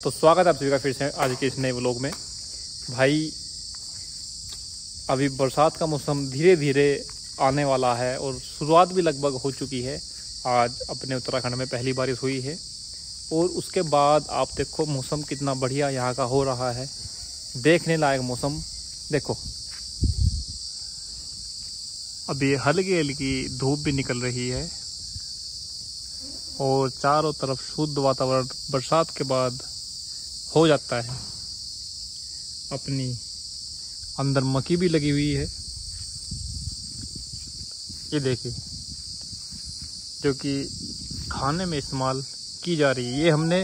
तो स्वागत है आप सभी का फिर से आज के इस नए व्लॉग में। भाई, अभी बरसात का मौसम धीरे धीरे आने वाला है और शुरुआत भी लगभग हो चुकी है। आज अपने उत्तराखंड में पहली बारिश हुई है और उसके बाद आप देखो मौसम कितना बढ़िया यहाँ का हो रहा है। देखने लायक मौसम, देखो। अभी हल्की हल्की धूप भी निकल रही है और चारों तरफ़ शुद्ध वातावरण, बरसात के बाद हो जाता है। अपनी अंदर मक्की भी लगी हुई है। ये देखिए, जो कि खाने में इस्तेमाल की जा रही है। ये हमने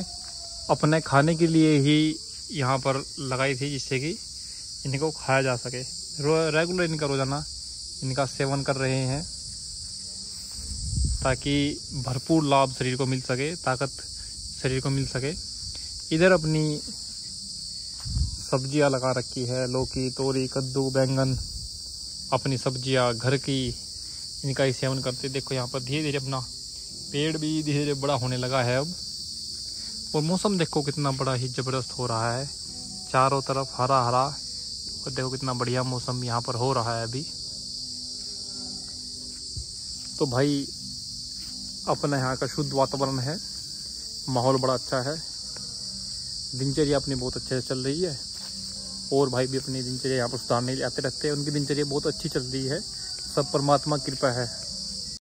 अपने खाने के लिए ही यहाँ पर लगाई थी, जिससे कि इनको खाया जा सके। रेगुलर इनका रोज़ाना इनका सेवन कर रहे हैं, ताकि भरपूर लाभ शरीर को मिल सके, ताकत शरीर को मिल सके। इधर अपनी सब्ज़ियाँ लगा रखी है, लौकी, तोरी, कद्दू, बैंगन, अपनी सब्ज़ियाँ घर की। इनका ही सेवन करते, देखो यहाँ पर धीरे धीरे अपना पेड़ भी धीरे धीरे बड़ा होने लगा है अब। और मौसम देखो कितना बड़ा ही ज़बरदस्त हो रहा है। चारों तरफ़ हरा हरा और देखो कितना बढ़िया मौसम यहाँ पर हो रहा है अभी। तो भाई, अपना यहाँ का शुद्ध वातावरण है, माहौल बड़ा अच्छा है। दिनचर्या अपनी बहुत अच्छे से चल रही है। और भाई भी अपनी दिनचर्या यहाँ पर सुधारने आते रहते हैं। उनकी दिनचर्या बहुत अच्छी चल रही है। सब परमात्मा कृपा है।